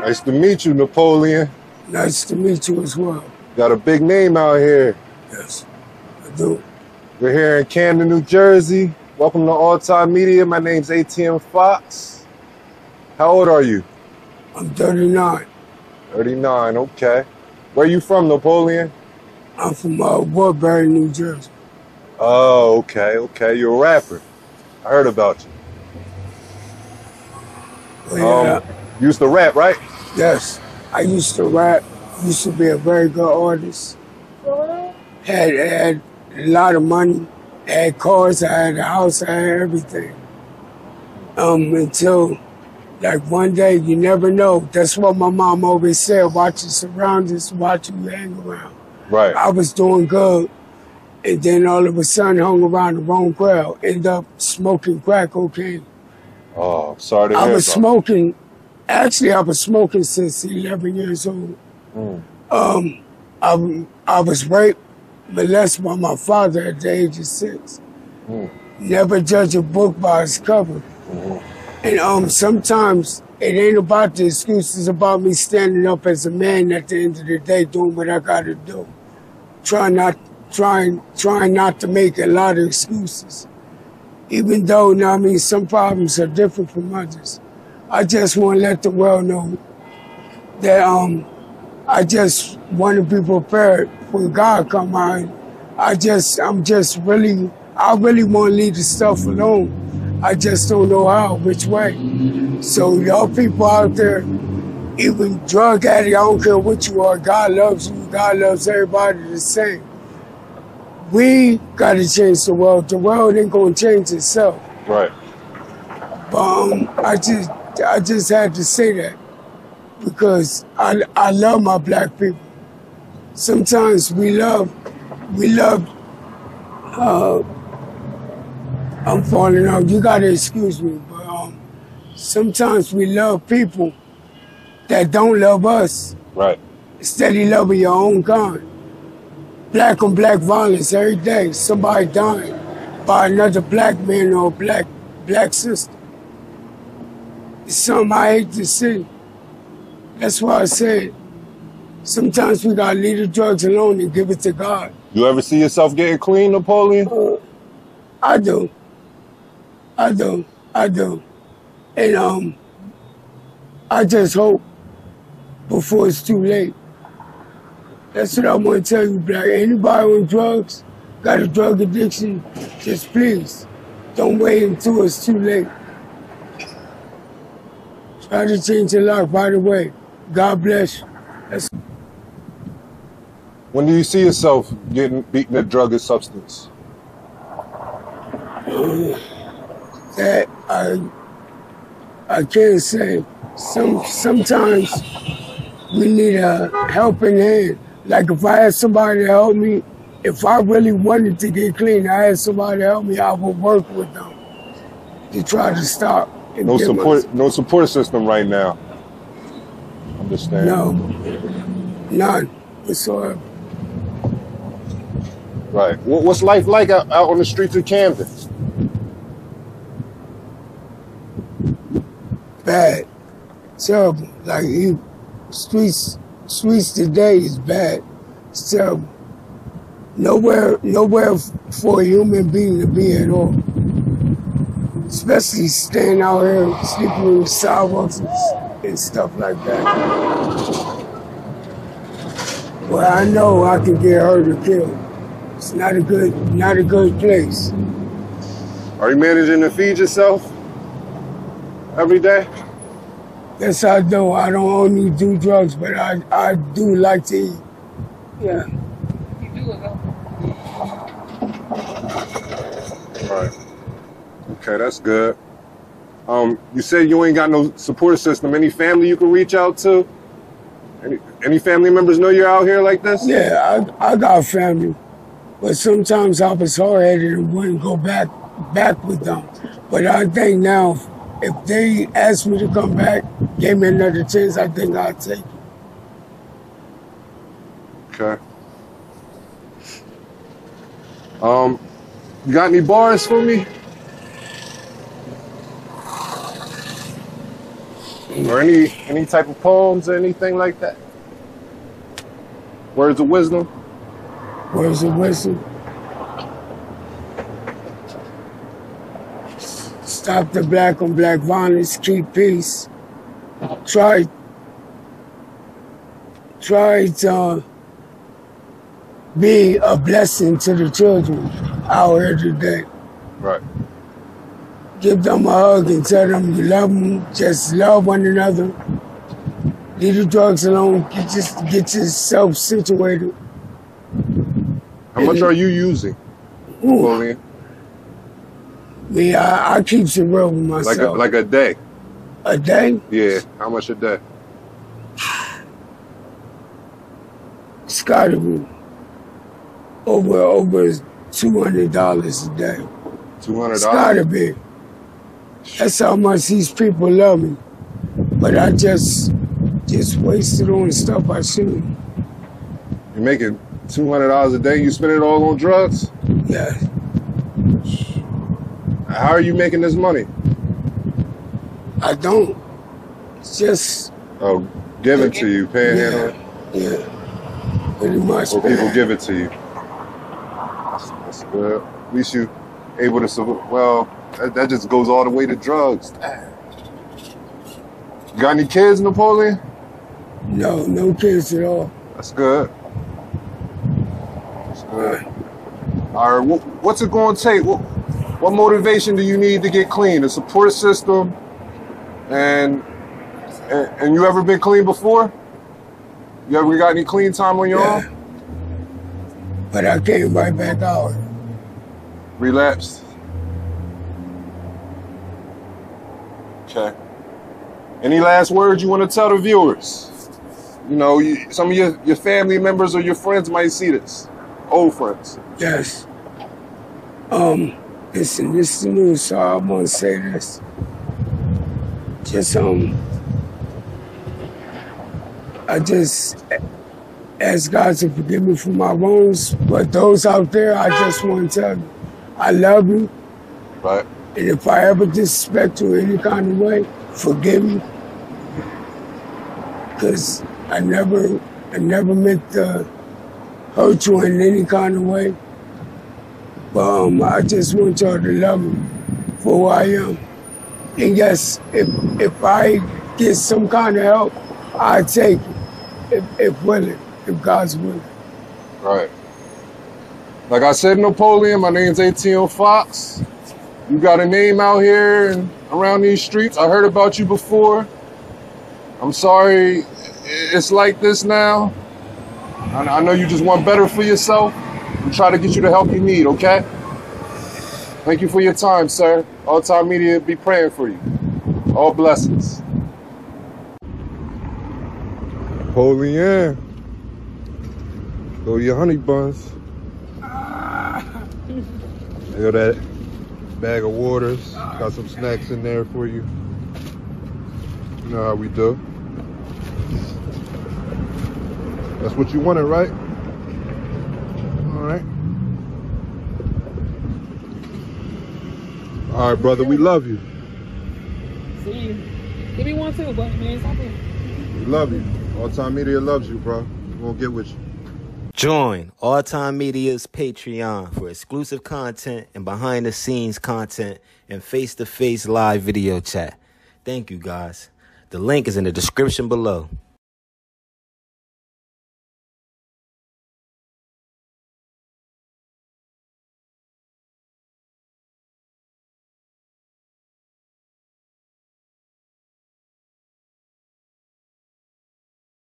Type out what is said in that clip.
Nice to meet you, Napoleon. Nice to meet you as well. Got a big name out here. Yes, I do. We're here in Camden, New Jersey. Welcome to All Time Media. My name's ATM Fox. How old are you? I'm 39. 39, okay. Where you from, Napoleon? I'm from uh, Woodbury, New Jersey. Oh, okay, okay. You're a rapper. I heard about you. But yeah, Um, you used to rap, right? yes, I used to rap. Used to be a very good artist. Had had a lot of money. Had cars. I had a house. I had everything. Um, until like one day, you never know. That's what my mom always said. Watch your surroundings. Watch who you hang around. Right. I was doing good, and then all of a sudden hung around the wrong crowd. End up smoking crack cocaine. Oh, sorry to I hear was about smoking. Actually, I was smoking since 11 years old. Mm. Um, I, I was raped, molested by my father at the age of six. Mm. Never judge a book by its cover. Mhm. And um, sometimes it ain't about the excuses. About me standing up as a man at the end of the day, doing what I got to do. Trying not, trying, trying not to make a lot of excuses. Even though, now I mean, some problems are different from others. I just want to let the world know that um, I just want to be prepared when God come out. I just, I'm just really, I really want to leave the stuff alone. I just don't know how, which way. So y'all people out there, even drug addict, I don't care what you are, God loves you. God loves everybody the same. We got to change the world. The world ain't gonna change itself. Right. But um, I just, I just had to say that because I, I love my black people. Sometimes we love, we love. Uh, I'm falling out. You gotta excuse me, but um, sometimes we love people that don't love us. Right. Instead of loving your own kind. Black on black violence every day. Somebody dying by another black man or black black sister. It's something I hate to see. That's why I said sometimes we gotta leave the drugs alone and give it to God. You ever see yourself getting clean, Napoleon? Uh, I do. I do. I do. And um I just hope before it's too late. That's what I want to tell you, Black. Anybody on drugs, got a drug addiction, just please don't wait until it's too late. Try to change your life right away. God bless you. That's When do you see yourself getting beaten at drug and substance? that I I can't say. Some sometimes we need a helping hand. Like if I had somebody to help me, if I really wanted to get clean, I had somebody to help me, I would work with them to try to stop. No support, no support system right now. Understand? No, none whatsoever. Right. What, what's life like out, out on the streets of Camden? Bad, terrible. Like you, streets, streets today is bad. It's terrible. Nowhere, nowhere for a human being to be at all. Especially staying out here, sleeping in the sidewalks and, and stuff like that. Well, I know I can get hurt or killed. It's not a good, not a good place. Are you managing to feed yourself every day? Yes, I do. I don't only do drugs, but I, I do like to eat. Yeah. Right. Okay, that's good. Um, you said you ain't got no support system. Any family you can reach out to? Any any family members know you're out here like this? Yeah, I, I got family, but sometimes I was hard headed and wouldn't go back back with them. But I think now, if they asked me to come back, gave me another chance, I think I'd take it. Okay. Um, you got any bars for me? Or any any type of poems or anything like that? Words of wisdom. Words of wisdom. Stop the black on black violence. Keep peace. Try. Try to be a blessing to the children out here today. Right. Give them a hug and tell them you love them. Just love one another. Leave the drugs alone. Get just get yourself situated. How much are you using, me, I, I keep it real with Like a, like a day? a day, Yeah. How much a day? it's gotta be over over two hundred dollars a day. Two hundred It's gotta dollars. be. That's how much these people love me. But I just just wasted on stuff I shouldn't. You're making two hundred dollars a day. You spend it all on drugs. Yeah. How are you making this money? I don't. It's just Oh, give it to you, yeah, panhandling, yeah. Pretty much. or people give it to you. That's, that's good. At least you able to. Well, that, that just goes all the way to drugs. Got any kids, Napoleon? No, no kids at all. That's good. That's good. All right, what, what's it going to take? What, what motivation do you need to get clean? A support system, and, and and you ever been clean before? You ever got any clean time on your Yeah. own? But I came right back out. Relapsed. Okay. Any last words you want to tell the viewers? You know, you, some of your, your family members or your friends might see this. Old friends. Yes. Um, listen, this is news, so I want to say this. Just, um, I just ask God to forgive me for my wrongs, but those out there, I just want to tell you, I love you, Right. And if I ever disrespect you any kind of way, forgive me. Because I never, I never meant to hurt you in any kind of way. But um, I just want y'all to love me for who I am. And yes, if if I get some kind of help, I take it. If, if willing, if God's willing. Right. Like I said, Napoleon, my name's ATM Fox. You got a name out here and around these streets. I heard about you before. I'm sorry it's like this now. I I know you just want better for yourself. We try to get you the help you need, okay? Thank you for your time, sir. All Time Media be praying for you. All blessings. Napoleon. Go your honey buns. Ah. Feel that bag of waters. Got some snacks in there for you. You know how we do. That's what you wanted, right? All right. All right, brother. We love you. See you. Give me one too, but man, stop it. We love you. All Time Media loves you, bro. We're going to get with you. Join All Time Media's Patreon for exclusive content and behind the scenes content and face to face live video chat. Thank you guys. The link is in the description below.